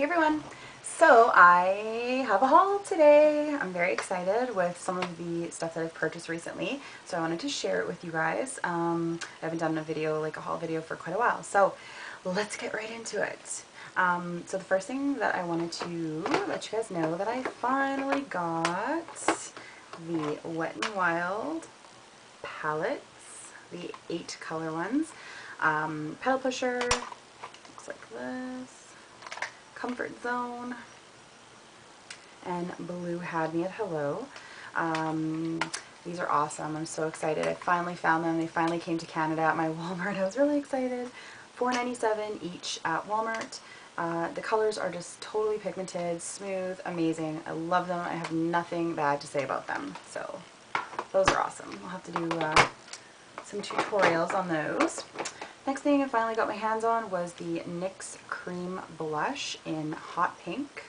Hey everyone! So I have a haul today. I'm very excited with some of the stuff that I've purchased recently. So I wanted to share it with you guys. Um, I haven't done a video, like a haul video for quite a while. So let's get right into it. Um, so the first thing that I wanted to let you guys know that I finally got the Wet n Wild palettes, the eight color ones. Um, Petal Pusher, looks like this Comfort Zone, and Blue had me at Hello. Um, these are awesome. I'm so excited. I finally found them. They finally came to Canada at my Walmart. I was really excited. $4.97 each at Walmart. Uh, the colors are just totally pigmented, smooth, amazing. I love them. I have nothing bad to say about them. So those are awesome. I'll have to do uh, some tutorials on those. Next thing I finally got my hands on was the NYX Cream Blush in Hot Pink.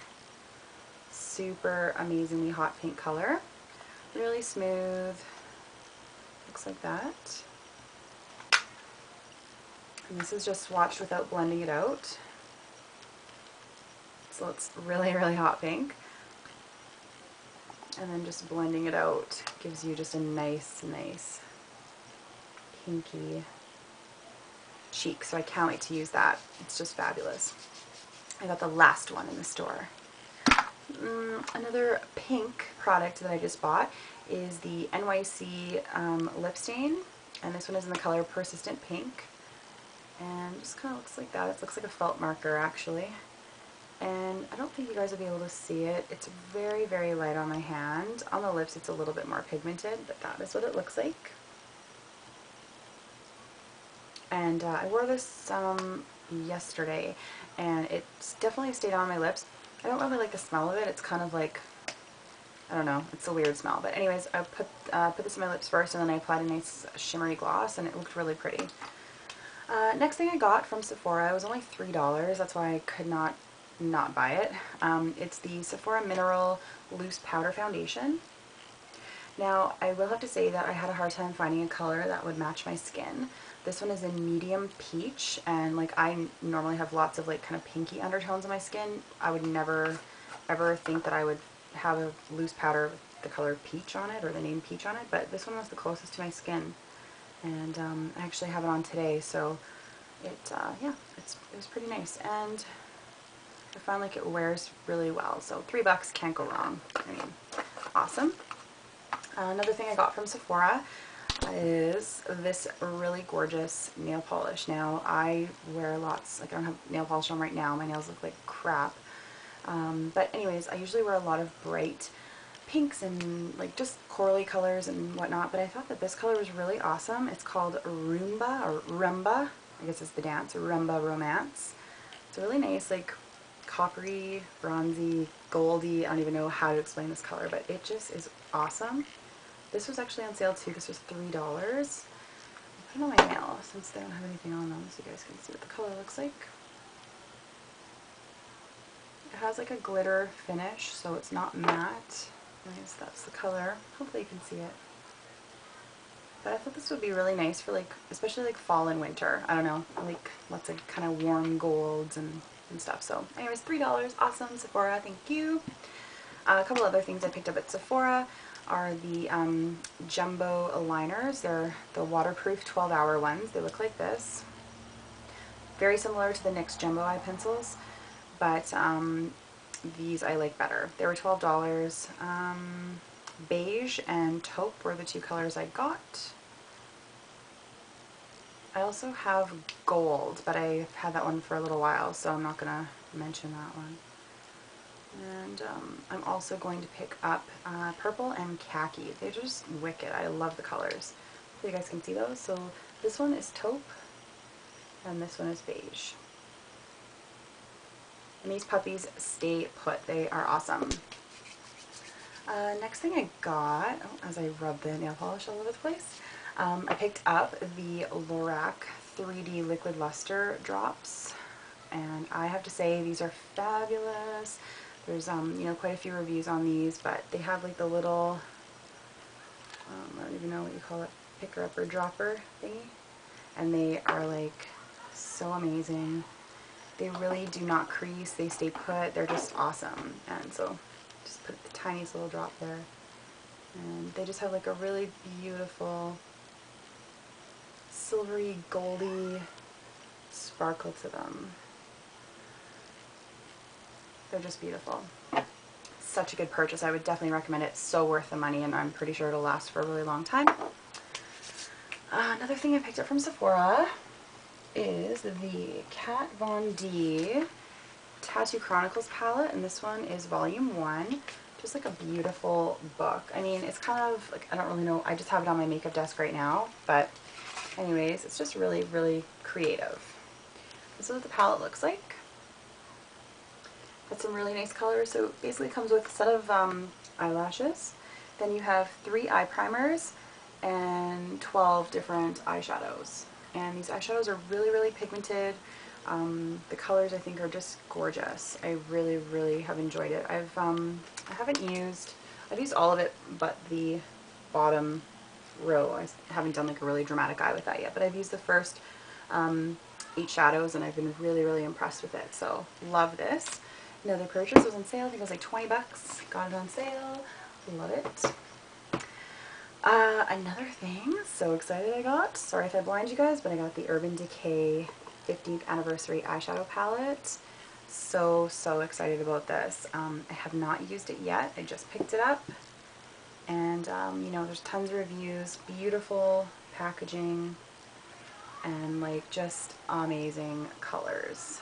Super amazingly hot pink color. Really smooth. Looks like that. And this is just swatched without blending it out. So it's really, really hot pink. And then just blending it out gives you just a nice, nice pinky cheek, so I can't wait to use that. It's just fabulous. I got the last one in the store. Mm, another pink product that I just bought is the NYC um, lip stain, and this one is in the color Persistent Pink. And just kind of looks like that. It looks like a felt marker, actually. And I don't think you guys will be able to see it. It's very, very light on my hand. On the lips, it's a little bit more pigmented, but that is what it looks like and uh, I wore this um, yesterday and it's definitely stayed on my lips. I don't really like the smell of it. It's kind of like, I don't know, it's a weird smell. But anyways, I put, uh, put this in my lips first and then I applied a nice shimmery gloss and it looked really pretty. Uh, next thing I got from Sephora was only $3. That's why I could not not buy it. Um, it's the Sephora Mineral Loose Powder Foundation. Now, I will have to say that I had a hard time finding a color that would match my skin. This one is in medium peach, and like I normally have lots of like kind of pinky undertones in my skin. I would never ever think that I would have a loose powder with the color peach on it or the name peach on it, but this one was the closest to my skin. And um, I actually have it on today, so it, uh, yeah, it's, it was pretty nice. And I find like it wears really well, so three bucks can't go wrong. I mean, awesome. Uh, another thing I got from Sephora is this really gorgeous nail polish. Now, I wear lots, like I don't have nail polish on right now. My nails look like crap. Um, but anyways, I usually wear a lot of bright pinks and like just corally colors and whatnot, but I thought that this color was really awesome. It's called Roomba, or Rumba, I guess it's the dance, Rumba Romance. It's really nice, like, coppery, bronzy, goldy, I don't even know how to explain this color, but it just is awesome. This was actually on sale too. This was $3. I put it on my nail since they don't have anything on them so you guys can see what the color looks like. It has like a glitter finish so it's not matte. Nice, that's the color. Hopefully you can see it. But I thought this would be really nice for like, especially like fall and winter. I don't know, like lots of kind of warm golds and, and stuff. So anyways, $3. Awesome, Sephora, thank you. Uh, a couple other things I picked up at Sephora are the um, jumbo liners. They're the waterproof 12 hour ones. They look like this. Very similar to the NYX Jumbo Eye Pencils, but um, these I like better. They were $12. Um, beige and taupe were the two colors I got. I also have gold, but I've had that one for a little while, so I'm not going to mention that one. And um, I'm also going to pick up uh, purple and khaki. They're just wicked. I love the colors. So you guys can see those. So this one is taupe and this one is beige. And these puppies stay put. They are awesome. Uh, next thing I got, oh, as I rub the nail polish all over the place, um, I picked up the Lorac 3D Liquid Luster Drops. And I have to say, these are fabulous. There's, um, you know, quite a few reviews on these, but they have like the little, um, I don't even know what you call it, picker upper dropper thingy. And they are like so amazing. They really do not crease. They stay put. They're just awesome. And so just put the tiniest little drop there. And they just have like a really beautiful silvery, goldy sparkle to them. They're just beautiful. Such a good purchase. I would definitely recommend it. So worth the money and I'm pretty sure it'll last for a really long time. Uh, another thing I picked up from Sephora is the Kat Von D Tattoo Chronicles palette and this one is volume one. Just like a beautiful book. I mean, it's kind of like, I don't really know, I just have it on my makeup desk right now, but anyways, it's just really, really creative. This is what the palette looks like. Some really nice colors. So it basically comes with a set of um, eyelashes. Then you have three eye primers and 12 different eyeshadows. And these eyeshadows are really, really pigmented. Um, the colors I think are just gorgeous. I really, really have enjoyed it. I've, um, I haven't used, I've used all of it but the bottom row. I haven't done like a really dramatic eye with that yet, but I've used the first um, eight shadows and I've been really, really impressed with it. So love this. Another purchase was on sale. I think it was like 20 bucks. Got it on sale. Love it. Uh, another thing, so excited I got. Sorry if I blind you guys, but I got the Urban Decay 15th anniversary eyeshadow palette. So, so excited about this. Um, I have not used it yet. I just picked it up. And, um, you know, there's tons of reviews, beautiful packaging, and like just amazing colors.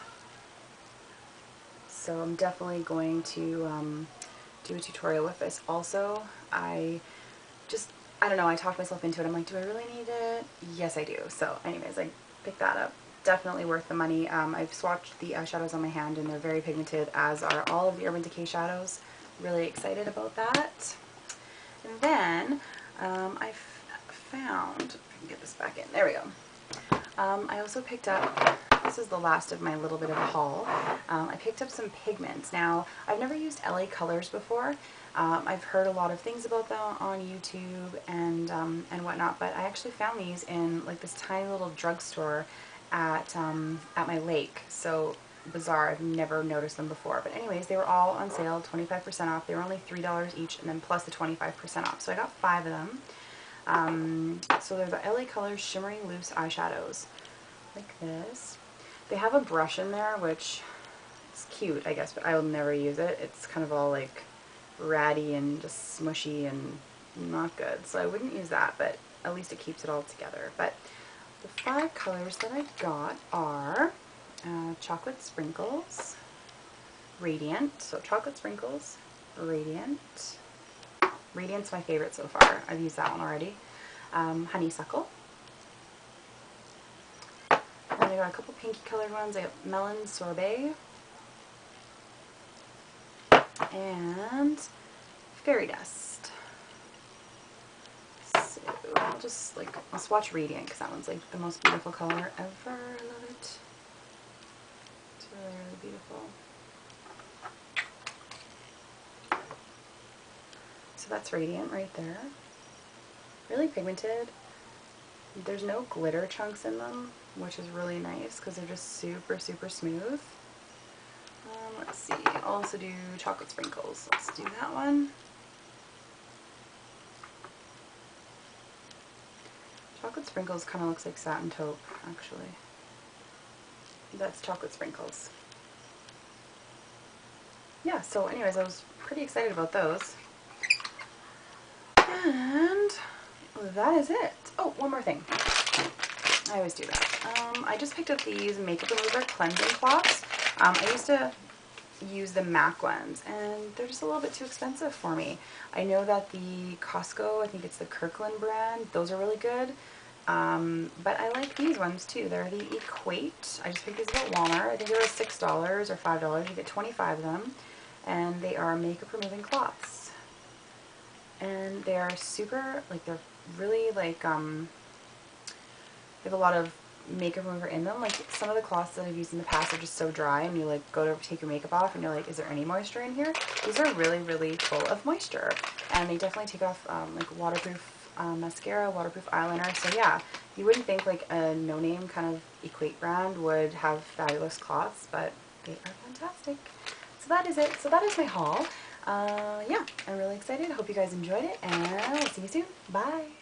So I'm definitely going to um, do a tutorial with this. Also, I just, I don't know, I talked myself into it. I'm like, do I really need it? Yes, I do. So anyways, I picked that up. Definitely worth the money. Um, I've swatched the eyeshadows on my hand and they're very pigmented, as are all of the Urban Decay shadows. Really excited about that. And then um, I found, I can get this back in, there we go. Um, I also picked up, this is the last of my little bit of a haul, um, I picked up some pigments. Now, I've never used LA Colors before. Um, I've heard a lot of things about them on YouTube and, um, and whatnot, but I actually found these in like this tiny little drugstore at, um, at my lake. So bizarre, I've never noticed them before. But anyways, they were all on sale, 25% off. They were only $3 each and then plus the 25% off. So I got five of them. Um, so they're the LA Colors Shimmering Loose Eyeshadows, like this. They have a brush in there, which is cute, I guess, but I will never use it. It's kind of all like ratty and just smushy and not good, so I wouldn't use that, but at least it keeps it all together. But the five colors that I got are uh, Chocolate Sprinkles, Radiant, so Chocolate Sprinkles, Radiant, Radiant's my favorite so far. I've used that one already. Um, honeysuckle. And I got a couple pinky colored ones. I got Melon Sorbet. And Fairy Dust. So I'll just like, I'll swatch Radiant because that one's like the most beautiful color ever. I love it. It's really, really beautiful. So that's Radiant right there. Really pigmented. There's no glitter chunks in them, which is really nice because they're just super, super smooth. Um, let's see, I'll also do chocolate sprinkles. Let's do that one. Chocolate sprinkles kind of looks like satin taupe, actually. That's chocolate sprinkles. Yeah, so anyways, I was pretty excited about those. And that is it. Oh, one more thing. I always do that. Um, I just picked up these Makeup Remover Cleansing Cloths. Um, I used to use the MAC ones and they're just a little bit too expensive for me. I know that the Costco, I think it's the Kirkland brand, those are really good. Um, but I like these ones too. They're the Equate. I just picked these at Walmart. I think they were $6 or $5. You get 25 of them. And they are makeup removing cloths and they are super, like they're really like, um, they have a lot of makeup remover in them. Like some of the cloths that I've used in the past are just so dry and you like go to take your makeup off and you're like, is there any moisture in here? These are really, really full of moisture and they definitely take off um, like waterproof um, mascara, waterproof eyeliner. So yeah, you wouldn't think like a no-name kind of Equate brand would have fabulous cloths, but they are fantastic. So that is it. So that is my haul. Uh, yeah, I'm really excited. Hope you guys enjoyed it and I'll see you soon. Bye!